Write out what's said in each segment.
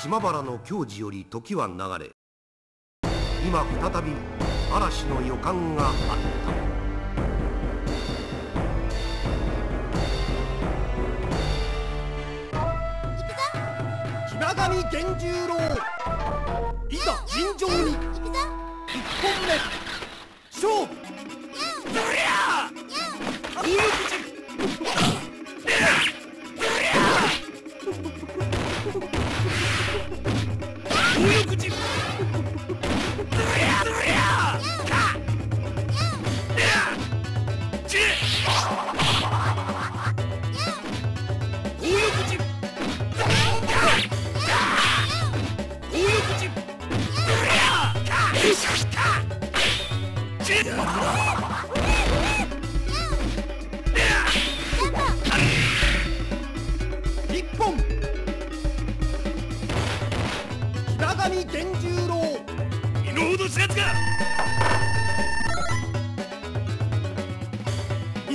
島原の矜持より時は流れ今再び嵐の予感があった。源十郎。いざ尋常に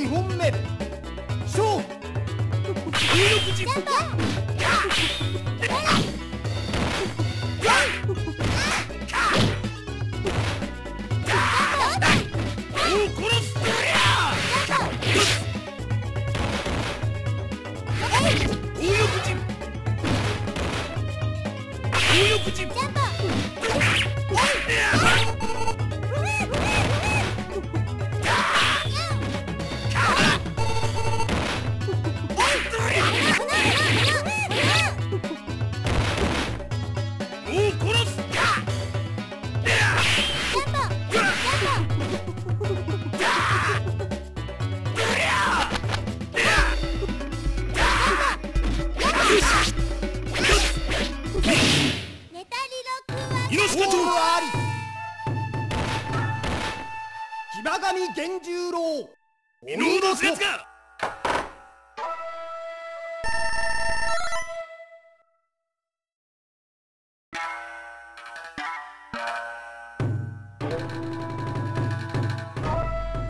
2本目。勝負。16 時猪鹿町あり。騎馬神源十郎。身の程知らずか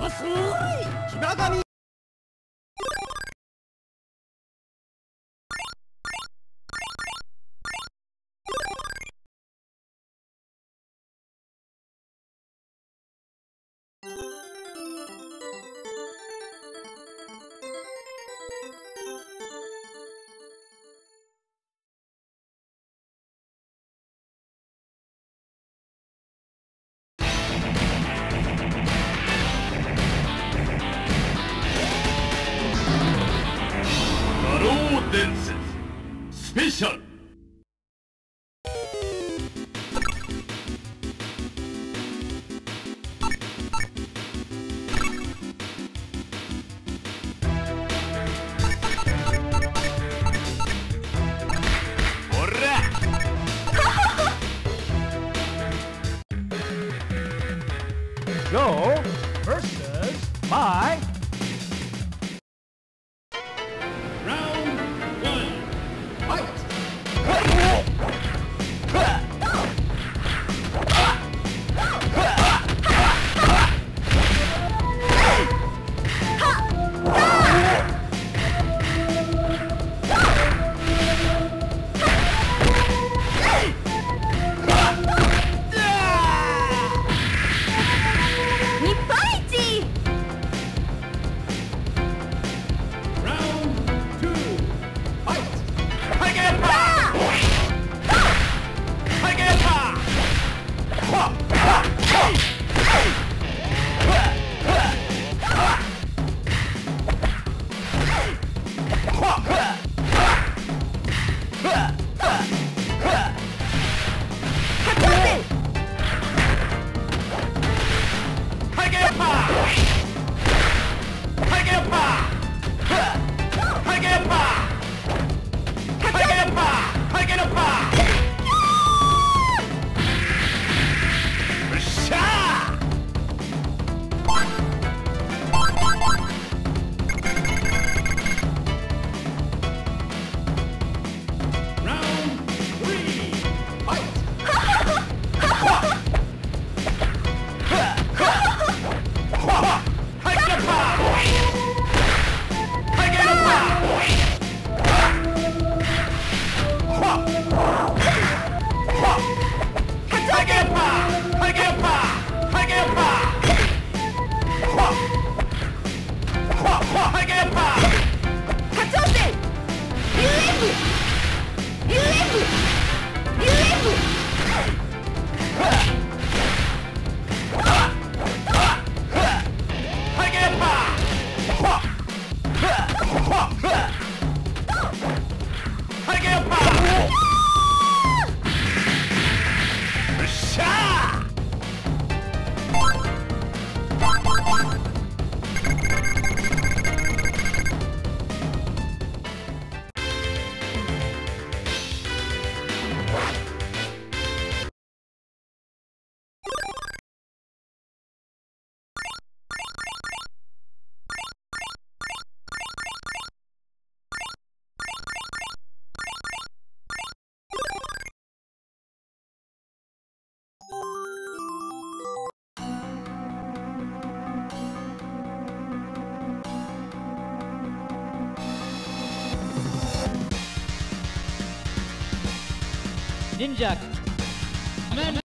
あすごいスペシャル。Ninjak. Man.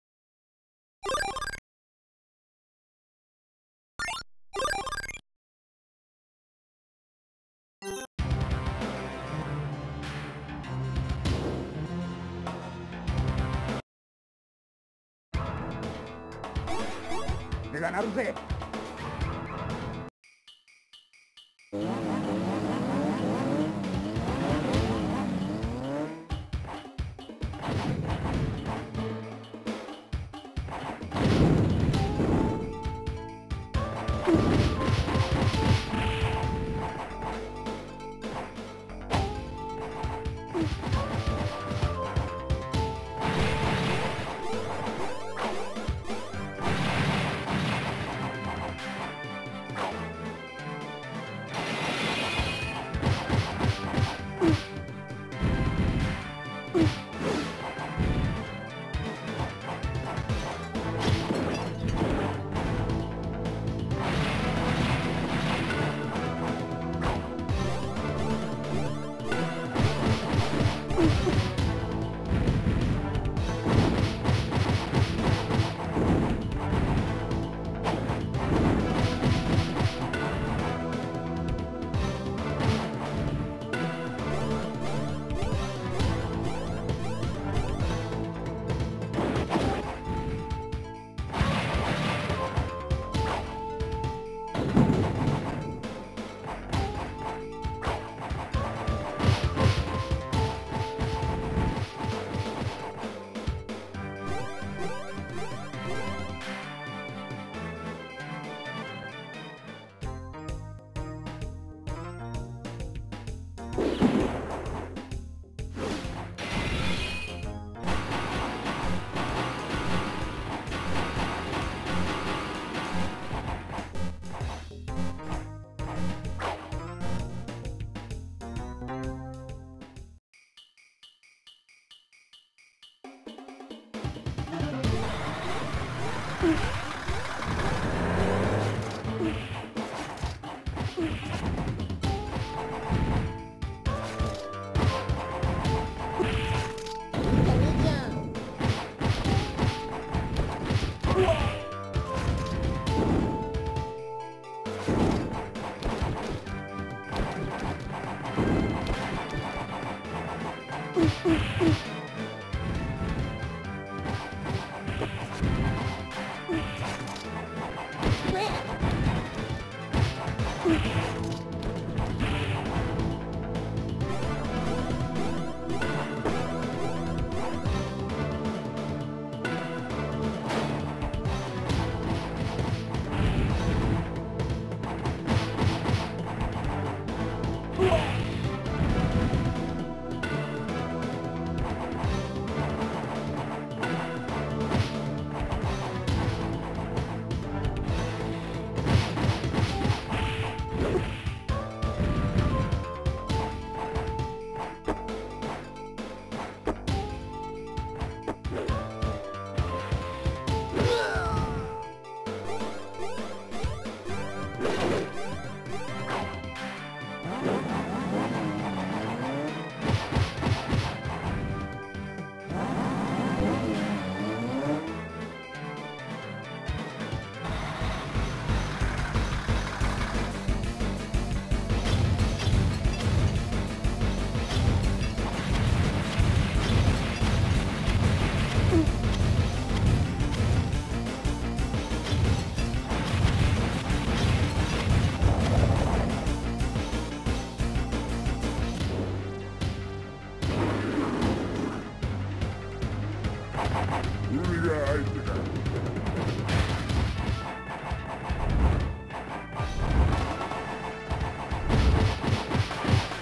ganarse.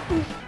こ